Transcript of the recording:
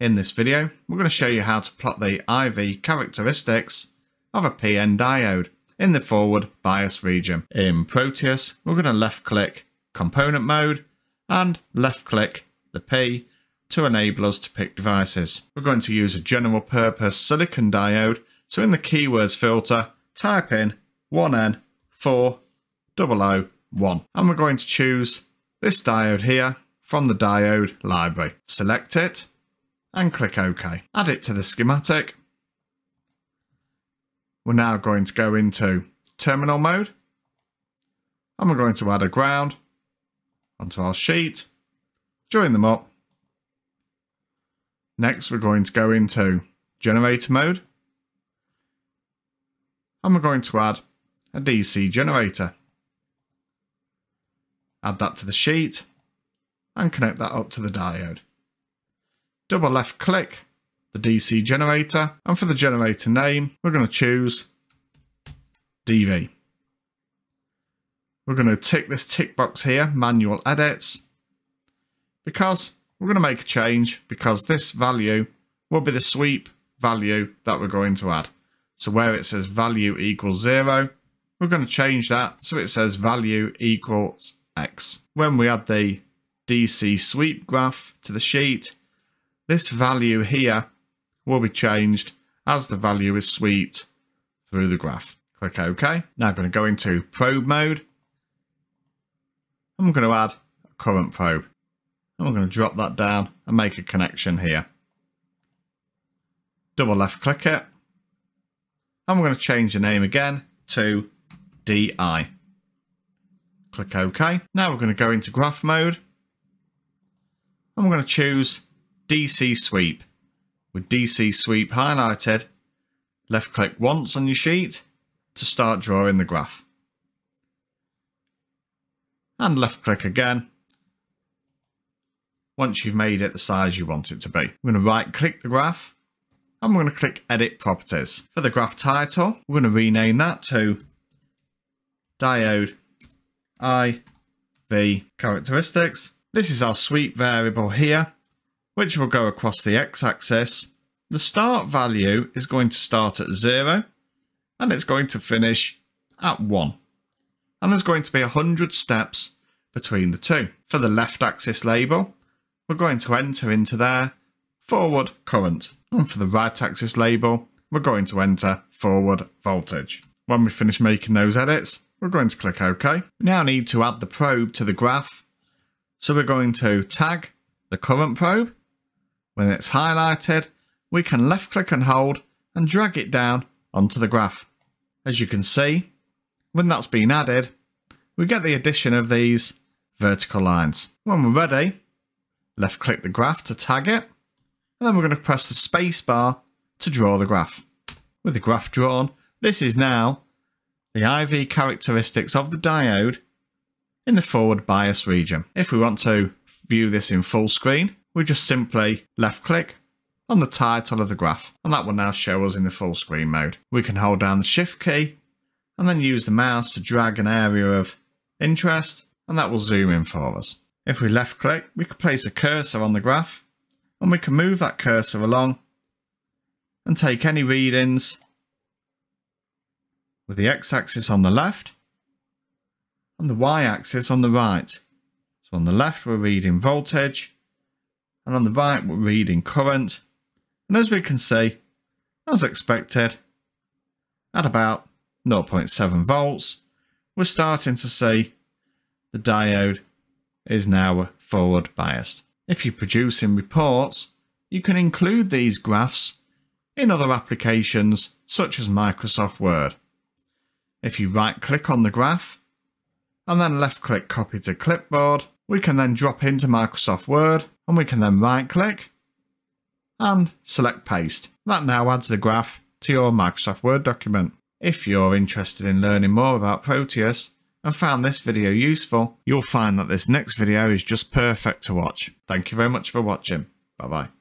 In this video, we're going to show you how to plot the IV characteristics of a PN diode in the forward bias region. In Proteus, we're going to left click component mode and left click the P to enable us to pick devices. We're going to use a general purpose silicon diode. So in the keywords filter, type in 1N4001 and we're going to choose this diode here from the diode library. Select it and click OK. Add it to the schematic. We're now going to go into terminal mode and we're going to add a ground onto our sheet, join them up. Next, we're going to go into generator mode and we're going to add a DC generator. Add that to the sheet and connect that up to the diode. Double left click the DC generator and for the generator name we're going to choose DV. We're going to tick this tick box here, manual edits, because we're going to make a change because this value will be the sweep value that we're going to add. So where it says value equals zero, we're going to change that so it says value equals X. When we add the DC sweep graph to the sheet, this value here will be changed as the value is swept through the graph. Click OK. Now I'm going to go into probe mode. I'm going to add a current probe. We're going to drop that down and make a connection here. Double left click it. And we're going to change the name again to DI. Click OK. Now we're going to go into graph mode. We're going to choose DC sweep. With DC sweep highlighted, left click once on your sheet to start drawing the graph. And left click again once you've made it the size you want it to be. We're going to right click the graph and we're going to click edit properties. For the graph title, we're going to rename that to diode IV characteristics. This is our sweep variable here, which will go across the x-axis. The start value is going to start at zero and it's going to finish at one. And there's going to be 100 steps between the two. For the left axis label, we're going to enter into there forward current. And for the right axis label, we're going to enter forward voltage. When we finish making those edits, we're going to click OK. We now need to add the probe to the graph. So we're going to tag the current probe. When it's highlighted, we can left click and hold and drag it down onto the graph. As you can see, when that's been added, we get the addition of these vertical lines. When we're ready, left click the graph to tag it, and then we're going to press the space bar to draw the graph. With the graph drawn, this is now the IV characteristics of the diode in the forward bias region. If we want to view this in full screen, we just simply left click on the title of the graph and that will now show us in the full screen mode. We can hold down the shift key and then use the mouse to drag an area of interest and that will zoom in for us. If we left click, we can place a cursor on the graph and we can move that cursor along and take any readings with the x-axis on the left and the y-axis on the right. So on the left we're reading voltage and on the right we're reading current and as we can see, as expected, at about 0.7 volts, we're starting to see the diode is now forward biased. If you're producing reports, you can include these graphs in other applications such as Microsoft Word. If you right click on the graph and then left click copy to clipboard, we can then drop into Microsoft Word and we can then right click and select paste. That now adds the graph to your Microsoft Word document. If you're interested in learning more about Proteus and found this video useful, you'll find that this next video is just perfect to watch. Thank you very much for watching. Bye bye.